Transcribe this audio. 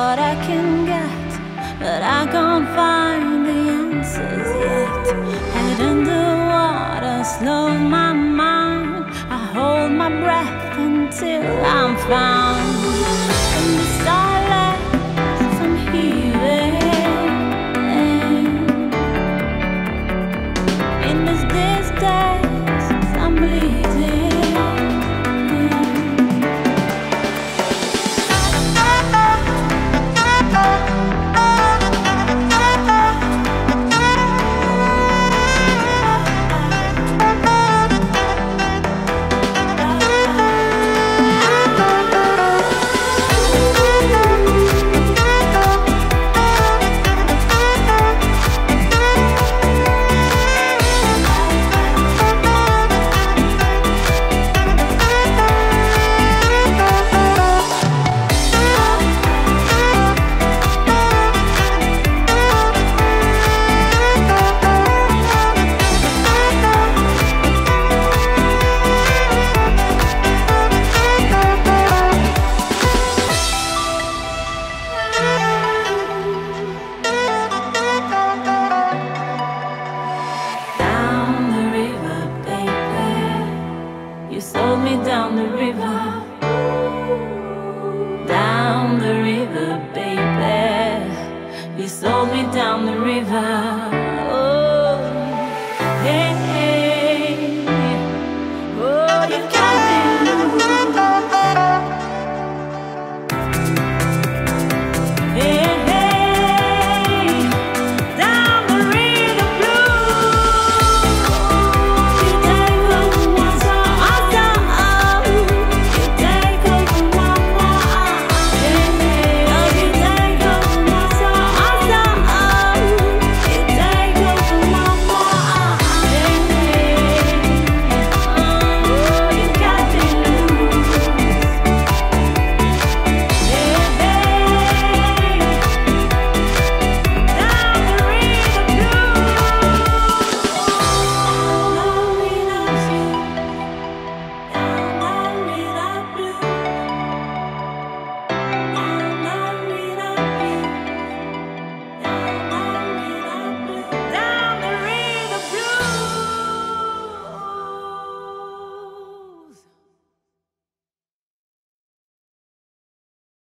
what I can get, but I can't find the answers yet. Head underwater, slow my mind. I hold my breath until I'm found. You sold me down the river.